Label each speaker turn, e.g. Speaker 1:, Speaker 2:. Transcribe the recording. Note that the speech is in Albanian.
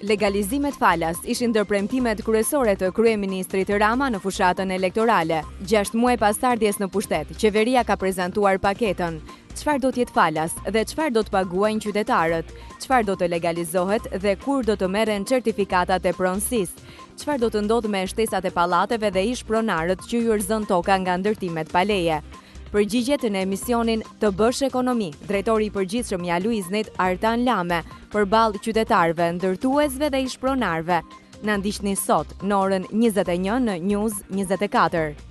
Speaker 1: Legalizimet falas ishin ndër premtimet kryesore të kryeministrit Rama në fushatën elektorale. 6 muaj pas ardhjes në pushtet, qeveria ka prezantuar paketën. Çfarë do të jetë falas dhe çfarë do të paguajnë qytetarët? Çfarë do të legalizohet dhe kur do të merren certifikatat e pronësisë? Çfarë do të ndodhë me shtesat e pallateve dhe ish pronarët që iu zu toka nga ndërtimet pa leje? Përgjigjet në emisionin Të bësh ekonomi, drejtori i përgjithshëm i Aluiznit, Artan Lame, përballë qytetarëve, ndërtuesve dhe ish-pronarëve. Na ndiqni sot në orën 21 në News 24.